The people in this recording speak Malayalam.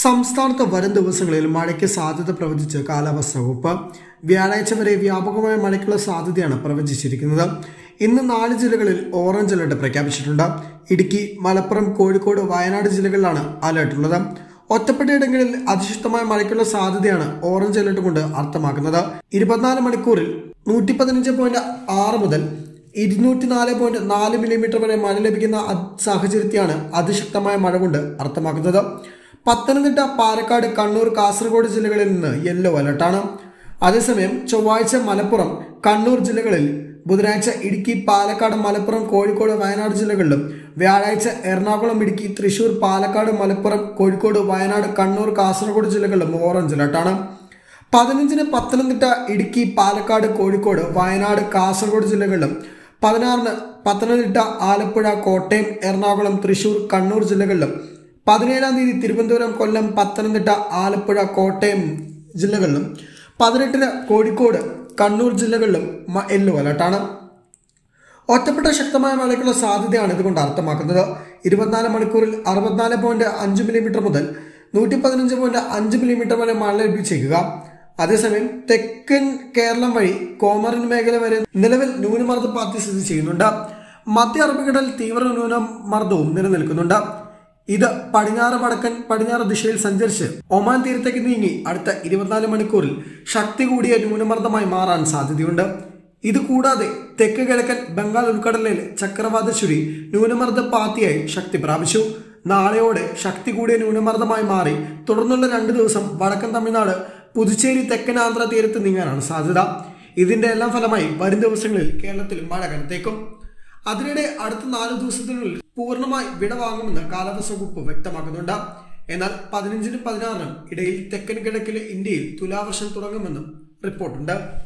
സംസ്ഥാനത്ത് വരും ദിവസങ്ങളിൽ മഴയ്ക്ക് സാധ്യത പ്രവചിച്ച് കാലാവസ്ഥാ വകുപ്പ് വ്യാഴാഴ്ച വരെ വ്യാപകമായ മഴയ്ക്കുള്ള സാധ്യതയാണ് പ്രവചിച്ചിരിക്കുന്നത്. ഇന്ന് നാല് ജില്ലകളിൽ ഓറഞ്ച് അലർട്ട് പ്രഖ്യാപിച്ചിട്ടുണ്ട്. ഇടുക്കി മലപ്പുറം കോഴിക്കോട് വയനാട് ജില്ലകളിലാണ് അലർട്ട് ഉള്ളത്. ഒറ്റപ്പെട്ടയിടങ്ങളിൽ അതിശക്തമായ മഴയ്ക്കുള്ള സാധ്യതയാണ് ഓറഞ്ച് അലർട്ട് കൊണ്ട് അർത്ഥമാക്കുന്നത്. ഇരുപത്തിനാല് മണിക്കൂറിൽ നൂറ്റി പതിനഞ്ച് പോയിന്റ് ആറ് മുതൽ ഇരുന്നൂറ്റി നാല് പോയിന്റ് നാല് മില്ലിമീറ്റർ വരെ മഴ ലഭിക്കുന്ന സാഹചര്യത്തെയാണ് അതിശക്തമായ മഴ കൊണ്ട് അർത്ഥമാക്കുന്നത്. പത്തനംതിട്ട പാലക്കാട് കണ്ണൂർ കാസർഗോഡ് ജില്ലകളിൽ നിന്ന് യെല്ലോ അലർട്ടാണ്. അതേസമയം ചൊവ്വാഴ്ച മലപ്പുറം കണ്ണൂർ ജില്ലകളിൽ ബുധനാഴ്ച ഇടുക്കി പാലക്കാട് മലപ്പുറം കോഴിക്കോട് വയനാട് ജില്ലകളിലും വ്യാഴാഴ്ച എറണാകുളം ഇടുക്കി തൃശൂർ പാലക്കാട് മലപ്പുറം കോഴിക്കോട് വയനാട് കണ്ണൂർ കാസർഗോഡ് ജില്ലകളിലും ഓറഞ്ച് അലർട്ടാണ്. പതിനഞ്ചിന് പത്തനംതിട്ട ഇടുക്കി പാലക്കാട് കോഴിക്കോട് വയനാട് കാസർഗോഡ് ജില്ലകളിലും പതിനാറിന് പത്തനംതിട്ട ആലപ്പുഴ കോട്ടയം എറണാകുളം തൃശൂർ കണ്ണൂർ ജില്ലകളിലും പതിനേഴാം തീയതി തിരുവനന്തപുരം കൊല്ലം പത്തനംതിട്ട ആലപ്പുഴ കോട്ടയം ജില്ലകളിലും പതിനെട്ടിന് കോഴിക്കോട് കണ്ണൂർ ജില്ലകളിലും യെല്ലോ അലർട്ടാണ്. ഒറ്റപ്പെട്ട ശക്തമായ മഴയ്ക്കുള്ള സാധ്യതയാണ് ഇതുകൊണ്ട് അർത്ഥമാക്കുന്നത്. ഇരുപത്തിനാല് മണിക്കൂറിൽ അറുപത്തിനാല് പോയിന്റ് അഞ്ച് മില്ലിമീറ്റർ മുതൽ നൂറ്റി പതിനഞ്ച് പോയിന്റ് അഞ്ച് മില്ലിമീറ്റർ വരെ മഴ ലഭിച്ചേക്കുക. അതേസമയം തെക്കൻ കേരളം വഴി കോമറിൻ മേഖല വരെ നിലവിൽ ന്യൂനമർദ്ദ പാത്തി സ്ഥിതി ചെയ്യുന്നുണ്ട്. മധ്യ അറബിക്കടൽ തീവ്ര ന്യൂനമർദ്ദവും നിലനിൽക്കുന്നുണ്ട്. ഇത് പടിഞ്ഞാറ് വടക്കൻ പടിഞ്ഞാറ് ദിശയിൽ സഞ്ചരിച്ച് ഒമാൻ തീരത്തേക്ക് നീങ്ങി അടുത്ത ഇരുപത്തിനാല് മണിക്കൂറിൽ ശക്തി കൂടിയ ന്യൂനമർദ്ദമായി മാറാൻ സാധ്യതയുണ്ട്. ഇത് കൂടാതെ തെക്ക് കിഴക്കൻ ബംഗാൾ ഉൾക്കടലിൽ ചക്രവാത ചുഴി ന്യൂനമർദ്ദ പാത്തിയായി ശക്തി പ്രാപിച്ചു. നാളെയോടെ ശക്തി കൂടിയ ന്യൂനമർദ്ദമായി മാറി തുടർന്നുള്ള രണ്ട് ദിവസം വടക്കൻ തമിഴ്നാട് പുതുച്ചേരി തെക്കൻ ആന്ധ്ര തീരത്ത് നീങ്ങാനാണ് സാധ്യത. ഇതിന്റെ എല്ലാം ഫലമായി വരും ദിവസങ്ങളിൽ കേരളത്തിൽ മഴ കനത്തേക്കും. അതിനിടെ അടുത്ത നാല് ദിവസത്തിനുള്ളിൽ പൂർണമായി വിടവാങ്ങുമെന്ന് കാലാവസ്ഥ വകുപ്പ് വ്യക്തമാക്കുന്നുണ്ട്. എന്നാൽ പതിനഞ്ചിനും പതിനാറിനും ഇടയിൽ തെക്കൻ കിഴക്കിലെ ഇന്ത്യയിൽ തുലാവർഷം തുടങ്ങുമെന്നും റിപ്പോർട്ടുണ്ട്.